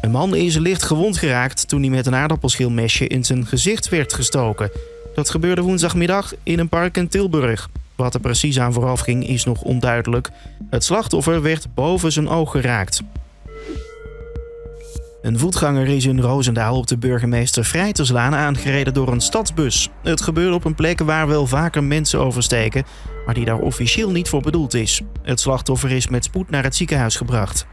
Een man is licht gewond geraakt toen hij met een aardappelschilmesje in zijn gezicht werd gestoken. Dat gebeurde woensdagmiddag in een park in Tilburg. Wat er precies aan vooraf ging is nog onduidelijk. Het slachtoffer werd boven zijn oog geraakt. Een voetganger is in Roosendaal op de burgemeester Vrijterslaan aangereden door een stadsbus. Het gebeurde op een plek waar wel vaker mensen oversteken, maar die daar officieel niet voor bedoeld is. Het slachtoffer is met spoed naar het ziekenhuis gebracht.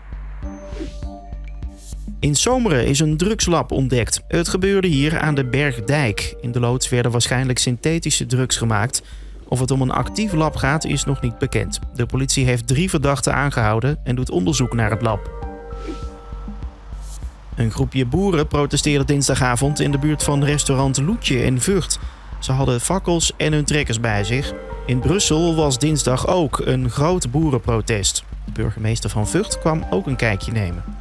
In Zomeren is een drugslab ontdekt. Het gebeurde hier aan de Bergdijk. In de loods werden waarschijnlijk synthetische drugs gemaakt. Of het om een actief lab gaat, is nog niet bekend. De politie heeft drie verdachten aangehouden en doet onderzoek naar het lab. Een groepje boeren protesteerde dinsdagavond in de buurt van restaurant Loetje in Vught. Ze hadden fakkels en hun trekkers bij zich. In Brussel was dinsdag ook een groot boerenprotest. De burgemeester van Vught kwam ook een kijkje nemen.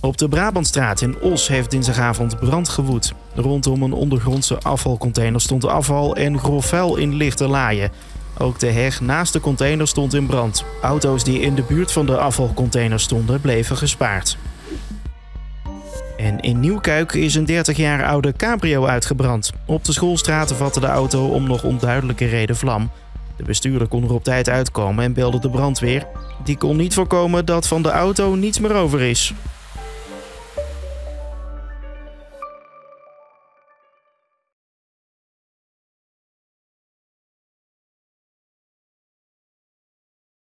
Op de Brabantstraat in Os heeft dinsdagavond brand gewoed. Rondom een ondergrondse afvalcontainer stond afval en grof vuil in lichte laaien. Ook de heg naast de container stond in brand. Auto's die in de buurt van de afvalcontainer stonden bleven gespaard. En in Nieuwkuik is een 30 jaar oude cabrio uitgebrand. Op de schoolstraat vatte de auto om nog onduidelijke reden vlam. De bestuurder kon er op tijd uitkomen en belde de brandweer. Die kon niet voorkomen dat van de auto niets meer over is.